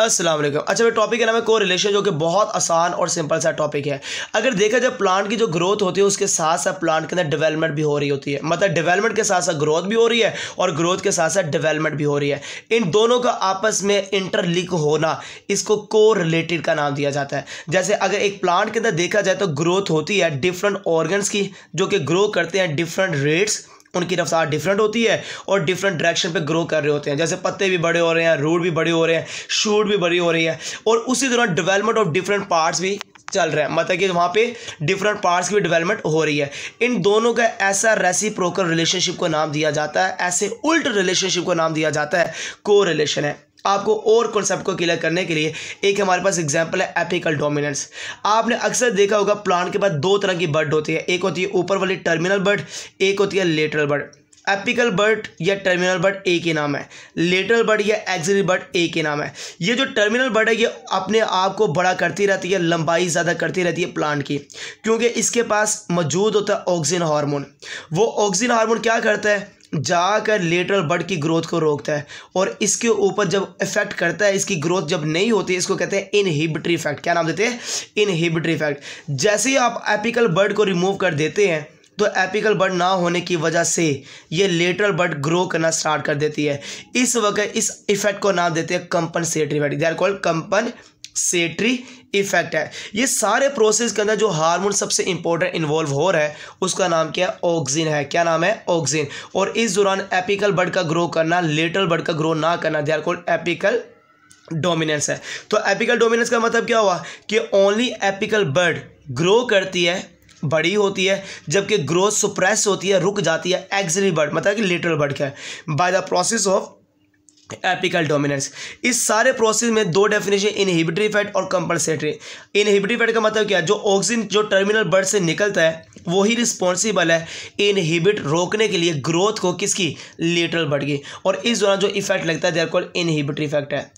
वालेकुम अच्छा भाई टॉपिक का नाम है को रिलेशन जो कि बहुत आसान और सिंपल सा टॉपिक है। अगर देखा जाए प्लांट की जो ग्रोथ होती है, उसके साथ साथ प्लांट के अंदर डेवलपमेंट भी हो रही होती है। मतलब डेवलपमेंट के साथ साथ ग्रोथ भी हो रही है और ग्रोथ के साथ साथ डेवलपमेंट भी हो रही है। इन दोनों का आपस में इंटरलिंक होना, इसको को रिलेटेड का नाम दिया जाता है। जैसे अगर एक प्लांट के अंदर देखा जाए तो ग्रोथ होती है डिफरेंट ऑर्गन्स की, जो कि ग्रो करते हैं डिफरेंट रेट्स उनकी रफ्तार डिफरेंट होती है और डिफरेंट डायरेक्शन पे ग्रो कर रहे होते हैं। जैसे पत्ते भी बड़े हो रहे हैं रूट भी बड़े हो रहे हैं शूट भी बड़ी हो रही है और उसी दौरान डेवलपमेंट ऑफ़ डिफरेंट पार्ट्स भी चल रहा है। मतलब कि वहाँ पे डिफरेंट पार्ट्स की भी डेवलपमेंट हो रही है। इन दोनों का ऐसा रेसिप्रोकल रिलेशनशिप को नाम दिया जाता है, ऐसे उल्ट रिलेशनशिप को नाम दिया जाता है को रिलेशन है। आपको और कॉन्सेप्ट को क्लियर करने के लिए एक हमारे पास एग्जांपल है एपिकल डोमिनेंस आपने अक्सर देखा होगा प्लांट के पास दो तरह की बर्ड होती है। एक होती है ऊपर वाली टर्मिनल बर्ड एक होती है लेटरल बर्ड एपिकल बर्ड या टर्मिनल बर्ड एक ही नाम है। लेटरल बर्ड या एक्सिलरी बर्ड एक ही नाम है। ये जो टर्मिनल बर्ड है, ये अपने आप को बड़ा करती रहती है, लंबाई ज़्यादा करती रहती है प्लांट की। क्योंकि इसके पास मौजूद होता है ऑक्सीजन हार्मोन वो ऑक्सीजन हार्मोन क्या करता है? जाकर लेटरल बर्ड की ग्रोथ को रोकता है और इसके ऊपर जब इफ़ेक्ट करता है, इसकी ग्रोथ जब नहीं होती, इसको कहते हैं इनहिबिटरी इफ़ेक्ट क्या नाम देते हैं? इनहिबिटरी इफ़ेक्ट जैसे ही आप एपिकल बर्ड को रिमूव कर देते हैं तो एपिकल बर्ड ना होने की वजह से ये लेटरल बर्ड ग्रो करना स्टार्ट कर देती है। इस वक्त इस इफ़ेक्ट को नाम देते हैं compensatory effect they are called compensatory effect है। ये सारे प्रोसेस के अंदर जो हार्मोन सबसे इंपॉर्टेंट इन्वॉल्व हो रहा है, उसका नाम क्या है? ऑक्सीजन है। क्या नाम है? ऑक्सीजन और इस दौरान एपिकल बर्ड का ग्रो करना लेटरल बर्ड का ग्रो ना करना they are called apical dominance है। तो एपिकल डोमिनेंस का मतलब क्या हुआ? कि ओनली एपिकल बर्ड ग्रो करती है, बड़ी होती है, जबकि ग्रोथ सुप्रेस होती है, रुक जाती है एक्सिली बर्ड मतलब कि लिटरल बर्ड का है? By the process of apical dominance इस सारे प्रोसेस में दो डेफिनेशन इनहिबिटरी फैट और कंपलसेटरी इनहिबिटरी फैट का मतलब क्या जो ऑक्सीजन जो टर्मिनल बर्ड से निकलता है, वही रिस्पॉन्सिबल है इनहिबिट रोकने के लिए ग्रोथ को किसकी? लेटरल बर्ड की। और इस दौरान जो इफ़ेक्ट लगता है देर कॉल इनहिबिटरी इफ़ेक्ट है।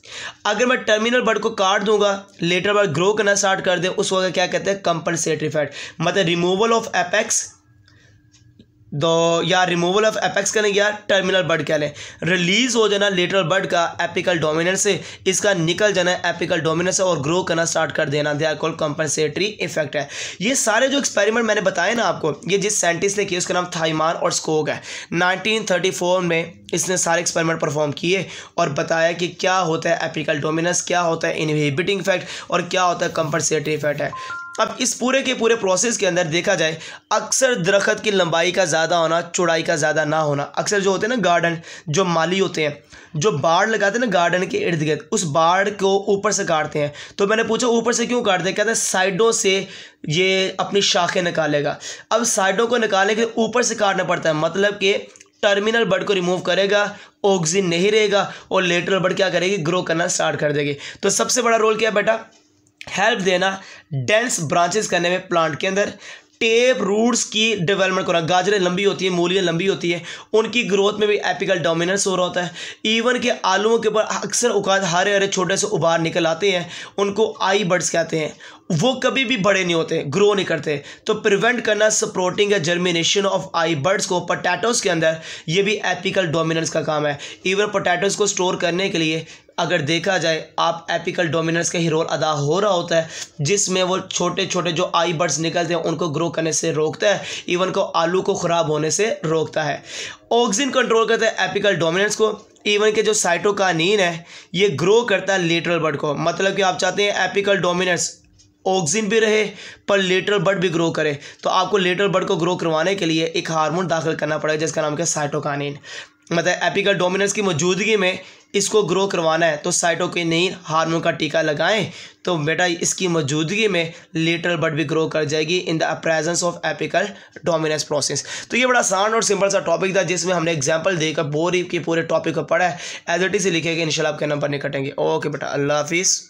अगर मैं टर्मिनल बर्ड को काट दूँगा लेटर बर्ड ग्रो करना स्टार्ट कर दे, उस वक्त क्या कहते हैं? कंपलसेटरी फैट मतलब रिमूवल ऑफ़ एपेक्स दो या रिमूवल ऑफ़ एपेक्स करें या टर्मिनल बर्ड कह लें? रिलीज़ हो जाना लेटरल बर्ड का एपिकल डोमिनेंस से, इसका निकल जाना एपिकल डोमिनेंस और ग्रो करना स्टार्ट कर देना। They are call compensatory effect है। ये सारे जो एक्सपेरिमेंट मैंने बताए ना आपको, ये जिस साइंटिस्ट ने किए, उसका नाम थाईमान और स्कोग है। 1934 में इसने सारे एक्सपेरिमेंट परफॉर्म किए और बताया कि क्या होता है एपिकल डोमिनेंस क्या होता है इनहिबिटिंग इफ़ेक्ट और क्या होता है कंपनसेटरी इफ़ेक्ट है। अब इस पूरे के पूरे प्रोसेस के अंदर देखा जाए, अक्सर दरख्त की लंबाई का ज़्यादा होना, चौड़ाई का ज़्यादा ना होना, अक्सर जो होते हैं ना गार्डन जो माली होते हैं, जो बाढ़ लगाते हैं ना गार्डन के इर्द गिर्द, उस बाढ़ को ऊपर से काटते हैं। तो मैंने पूछा, ऊपर से क्यों काटते हैं? कहते हैं, साइडों से ये अपनी शाखें निकालेगा। अब साइडों को निकालने के ऊपर से काटना पड़ता है मतलब कि टर्मिनल बर्ड को रिमूव करेगा ऑक्सीजन नहीं रहेगा, और लेटरल बर्ड क्या करेगी? ग्रो करना स्टार्ट कर देगी। तो सबसे बड़ा रोल क्या है बेटा? हेल्प देना डेंस ब्रांचेस करने में प्लांट के अंदर। टेप रूट्स की डेवलपमेंट करना। गाजरें लंबी होती है, मूलियाँ लंबी होती है। उनकी ग्रोथ में भी एपिकल डोमिनेंस हो रहा होता है। इवन के आलूओं के ऊपर अक्सर उकात हरे हरे छोटे से उबार निकल आते हैं। उनको आई बर्ड्स कहते हैं। वो कभी भी बड़े नहीं होते ग्रो नहीं करते। तो प्रिवेंट करना सपोर्टिंग या जर्मिनेशन ऑफ़ आई बर्ड्स को पोटैटोस के अंदर, ये भी एपिकल डोमिनेंस का काम है। इवन पोटैटोस को स्टोर करने के लिए अगर देखा जाए, आप एपिकल डोमिनेंस का ही रोल अदा हो रहा होता है, जिसमें वो छोटे छोटे जो आई बर्ड्स निकलते हैं, उनको ग्रो करने से रोकता है इवन को आलू को ख़राब होने से रोकता है। ऑक्सीजन कंट्रोल करता है एपिकल डोमिनेंस को। इवन के जो साइटोकानीन है, ये ग्रो करता है लेटरल बर्ड को। मतलब कि आप चाहते हैं एपिकल डोमिनेंस ऑक्सीजन भी रहे, पर लेटरल बर्ड भी ग्रो करे। तो आपको लेटरल बर्ड को ग्रो करवाने के लिए एक हार्मोन दाखिल करना पड़ेगा, जिसका नाम क्या? साइटोकानिन मतलब एपिकल डोमिनेंस की मौजूदगी में इसको ग्रो करवाना है तो साइटोकिनिन हार्मोन का टीका लगाएँ तो बेटा इसकी मौजूदगी में लेटरल बर्ड भी ग्रो कर जाएगी in the presence of apical dominance process तो ये बड़ा आसान और सिंपल सा टॉपिक था, जिसमें हमने एग्जांपल देकर बोरी के पूरे टॉपिक को पढ़ा है। एज इट इज़ लिखेगा इंशाल्लाह आपके नंबर नहीं कटेंगे। ओके बेटा, अल्लाह हाफिज़।